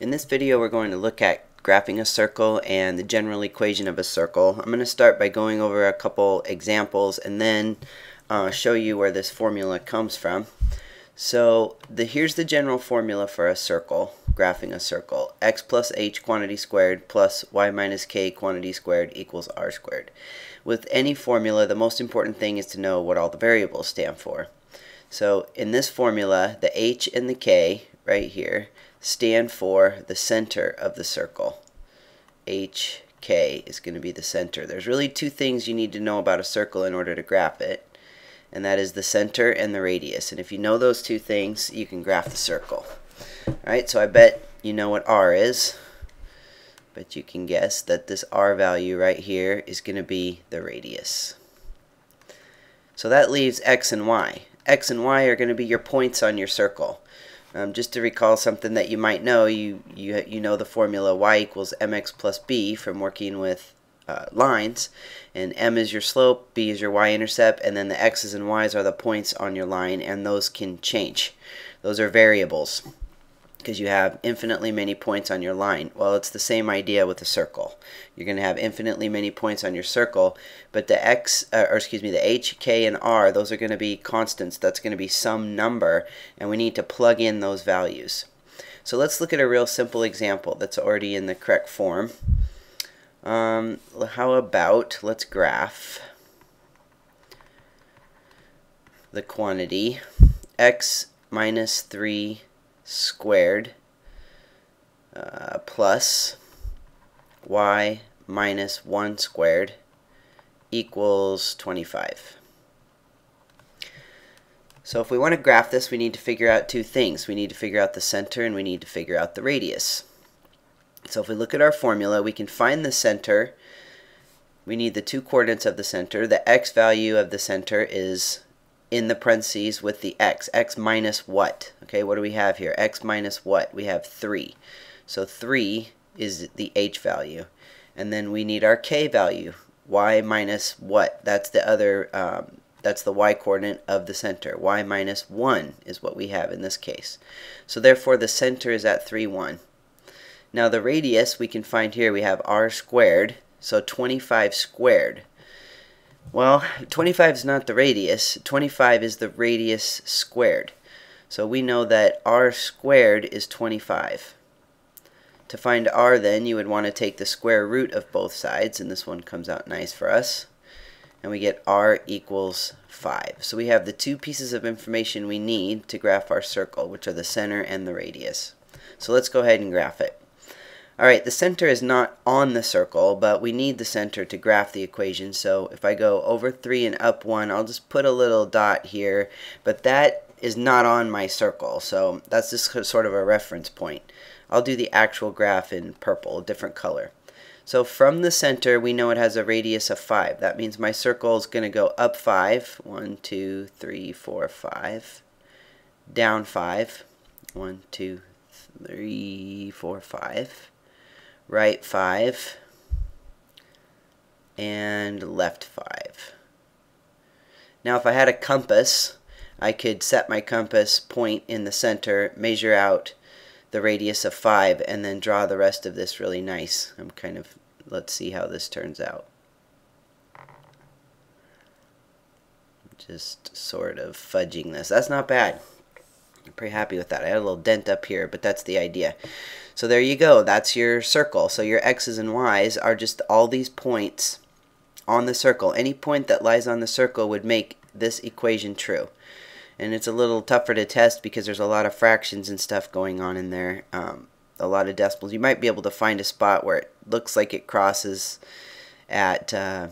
In this video we're going to look at graphing a circle and the general equation of a circle. I'm going to start by going over a couple examples and then uh, show you where this formula comes from. So the, here's the general formula for a circle, graphing a circle. x plus h quantity squared plus y minus k quantity squared equals r squared. With any formula, the most important thing is to know what all the variables stand for. So in this formula, the h and the k right here stand for the center of the circle. HK is going to be the center. There's really two things you need to know about a circle in order to graph it, and that is the center and the radius. And if you know those two things, you can graph the circle. Alright, so I bet you know what R is, but you can guess that this R value right here is going to be the radius. So that leaves X and Y. X and Y are going to be your points on your circle. Um, just to recall something that you might know, you, you, you know the formula y equals mx plus b from working with uh, lines. And m is your slope, b is your y-intercept, and then the x's and y's are the points on your line, and those can change. Those are variables because you have infinitely many points on your line. Well, it's the same idea with a circle. You're going to have infinitely many points on your circle, but the x, uh, or excuse me, the h, k, and r, those are going to be constants. That's going to be some number, and we need to plug in those values. So let's look at a real simple example that's already in the correct form. Um, how about, let's graph the quantity x minus 3 squared uh, plus y minus 1 squared equals 25. So if we want to graph this, we need to figure out two things. We need to figure out the center and we need to figure out the radius. So if we look at our formula, we can find the center. We need the two coordinates of the center. The x value of the center is in the parentheses with the x. x minus what? Okay, what do we have here? x minus what? We have 3. So 3 is the h value. And then we need our k value. y minus what? That's the other, um, that's the y coordinate of the center. y minus 1 is what we have in this case. So therefore the center is at 3, 1. Now the radius we can find here, we have r squared, so 25 squared. Well, 25 is not the radius. 25 is the radius squared. So we know that r squared is 25. To find r then, you would want to take the square root of both sides, and this one comes out nice for us. And we get r equals 5. So we have the two pieces of information we need to graph our circle, which are the center and the radius. So let's go ahead and graph it. Alright, the center is not on the circle, but we need the center to graph the equation. So if I go over 3 and up 1, I'll just put a little dot here, but that is not on my circle, so that's just sort of a reference point. I'll do the actual graph in purple, a different color. So from the center, we know it has a radius of 5. That means my circle is going to go up 5. 1, 2, 3, 4, 5. Down 5. 1, 2, 3, 4, 5 right 5, and left 5. Now if I had a compass, I could set my compass point in the center, measure out the radius of 5, and then draw the rest of this really nice. I'm kind of, let's see how this turns out. Just sort of fudging this. That's not bad. Pretty happy with that. I had a little dent up here, but that's the idea. So there you go. That's your circle. So your x's and y's are just all these points on the circle. Any point that lies on the circle would make this equation true. And it's a little tougher to test because there's a lot of fractions and stuff going on in there. Um, a lot of decimals. You might be able to find a spot where it looks like it crosses at uh,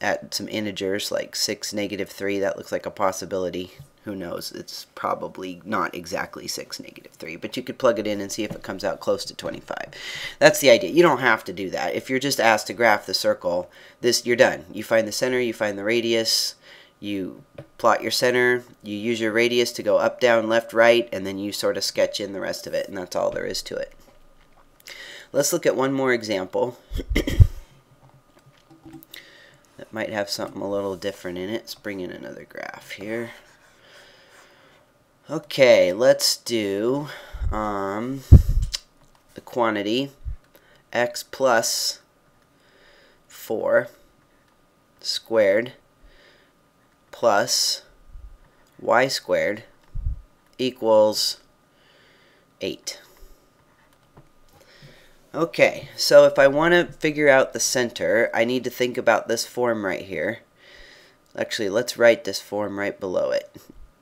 at some integers like 6, negative 3. That looks like a possibility who knows? It's probably not exactly 6, negative 3, but you could plug it in and see if it comes out close to 25. That's the idea. You don't have to do that. If you're just asked to graph the circle, this you're done. You find the center, you find the radius, you plot your center, you use your radius to go up, down, left, right, and then you sort of sketch in the rest of it, and that's all there is to it. Let's look at one more example. that might have something a little different in it. Let's bring in another graph here. Okay, let's do, um, the quantity x plus 4 squared plus y squared equals 8. Okay, so if I want to figure out the center, I need to think about this form right here. Actually, let's write this form right below it.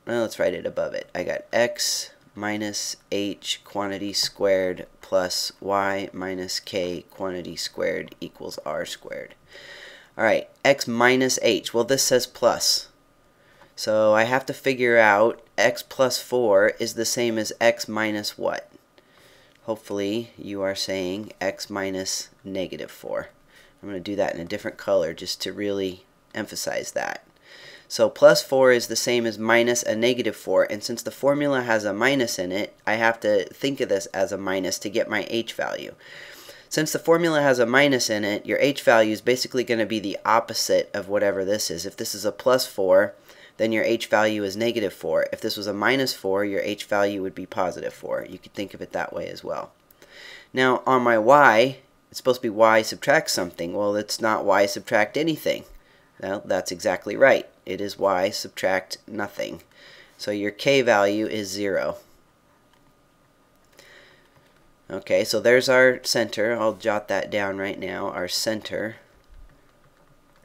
Well, let's write it above it. I got x minus h quantity squared plus y minus k quantity squared equals r squared. Alright, x minus h. Well, this says plus. So I have to figure out x plus 4 is the same as x minus what? Hopefully you are saying x minus negative 4. I'm going to do that in a different color just to really emphasize that. So plus 4 is the same as minus a negative 4, and since the formula has a minus in it, I have to think of this as a minus to get my h value. Since the formula has a minus in it, your h value is basically going to be the opposite of whatever this is. If this is a plus 4, then your h value is negative 4. If this was a minus 4, your h value would be positive 4. You could think of it that way as well. Now, on my y, it's supposed to be y subtract something. Well, it's not y subtract anything. Well, that's exactly right. It is y subtract nothing. So your k value is 0. Okay, so there's our center. I'll jot that down right now. Our center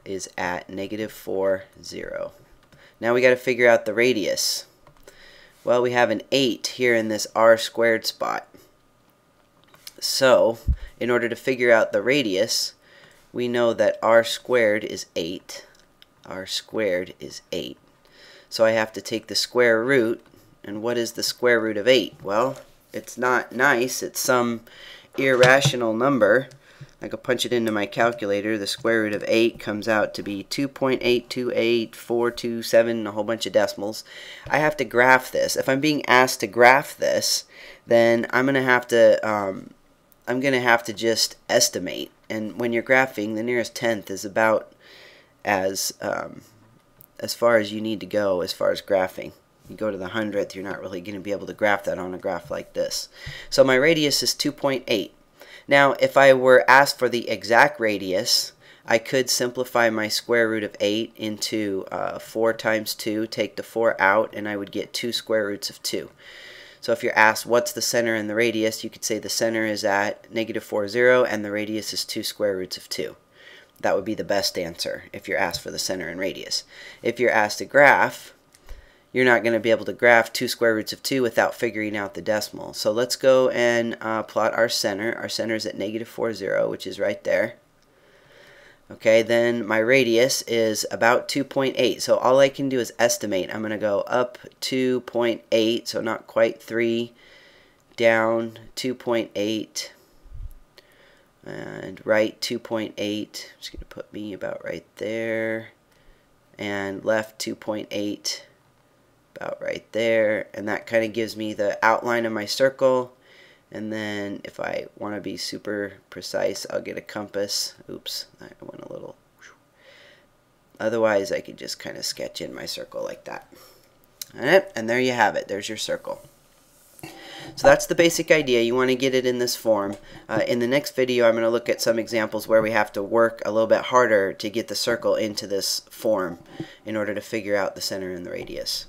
is at negative 4, 0. Now we got to figure out the radius. Well, we have an 8 here in this r squared spot. So, in order to figure out the radius, we know that r squared is 8. R squared is 8. So I have to take the square root, and what is the square root of 8? Well, it's not nice. It's some irrational number. I could punch it into my calculator. The square root of 8 comes out to be 2.828427, a whole bunch of decimals. I have to graph this. If I'm being asked to graph this, then I'm going to have to um, I'm going to have to just estimate. And when you're graphing, the nearest tenth is about as um, as far as you need to go as far as graphing. You go to the hundredth, you're not really going to be able to graph that on a graph like this. So my radius is 2.8. Now, if I were asked for the exact radius, I could simplify my square root of 8 into uh, 4 times 2, take the 4 out, and I would get 2 square roots of 2. So if you're asked what's the center and the radius, you could say the center is at negative 4, 0, and the radius is 2 square roots of 2. That would be the best answer if you're asked for the center and radius. If you're asked to graph, you're not going to be able to graph 2 square roots of 2 without figuring out the decimal. So let's go and uh, plot our center. Our center is at negative 4, 0, which is right there. Okay, then my radius is about 2.8. So all I can do is estimate. I'm going to go up 2.8, so not quite 3, down 2.8, and right 2.8. Just to put me about right there, and left 2.8 about right there. And that kind of gives me the outline of my circle. And then if I want to be super precise I'll get a compass. Oops I went a little otherwise I could just kind of sketch in my circle like that. Alright, and there you have it. There's your circle so that's the basic idea. You want to get it in this form. Uh, in the next video, I'm going to look at some examples where we have to work a little bit harder to get the circle into this form in order to figure out the center and the radius.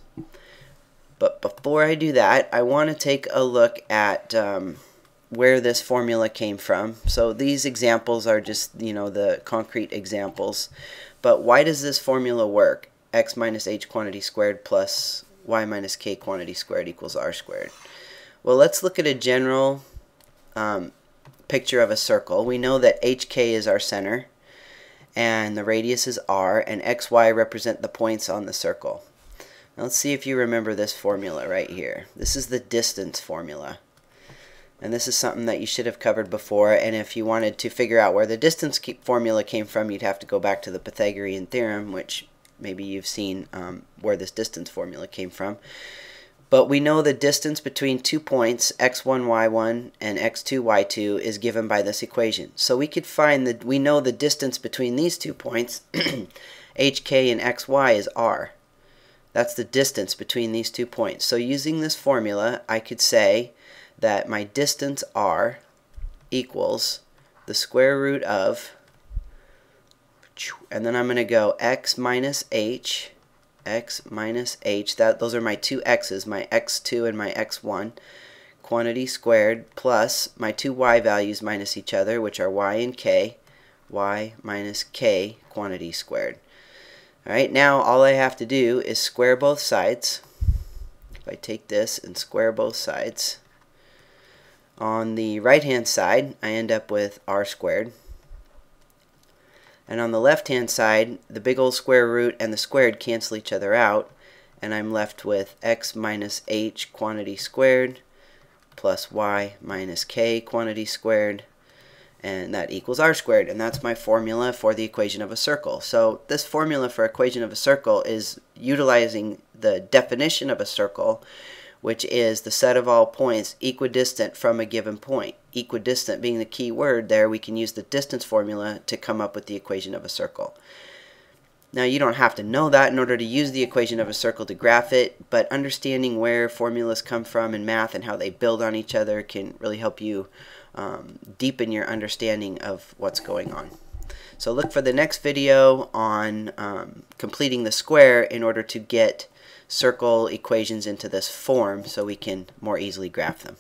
But before I do that, I want to take a look at um, where this formula came from. So these examples are just, you know, the concrete examples. But why does this formula work? x minus h quantity squared plus y minus k quantity squared equals r squared. Well, let's look at a general um, picture of a circle. We know that hk is our center, and the radius is r, and xy represent the points on the circle. Now let's see if you remember this formula right here. This is the distance formula. And this is something that you should have covered before. And if you wanted to figure out where the distance formula came from, you'd have to go back to the Pythagorean theorem, which maybe you've seen um, where this distance formula came from. But we know the distance between two points, x1, y1, and x2, y2, is given by this equation. So we could find that we know the distance between these two points, hk and xy, is r. That's the distance between these two points. So using this formula, I could say that my distance r equals the square root of, and then I'm going to go x minus h, x minus h, that, those are my two x's, my x2 and my x1, quantity squared plus my two y values minus each other, which are y and k, y minus k quantity squared. Alright, now all I have to do is square both sides. If I take this and square both sides, on the right hand side I end up with r squared. And on the left hand side, the big old square root and the squared cancel each other out, and I'm left with x minus h quantity squared plus y minus k quantity squared and that equals r squared and that's my formula for the equation of a circle. So this formula for equation of a circle is utilizing the definition of a circle which is the set of all points equidistant from a given point. Equidistant being the key word there we can use the distance formula to come up with the equation of a circle. Now you don't have to know that in order to use the equation of a circle to graph it, but understanding where formulas come from in math and how they build on each other can really help you um, deepen your understanding of what's going on. So look for the next video on um, completing the square in order to get circle equations into this form so we can more easily graph them.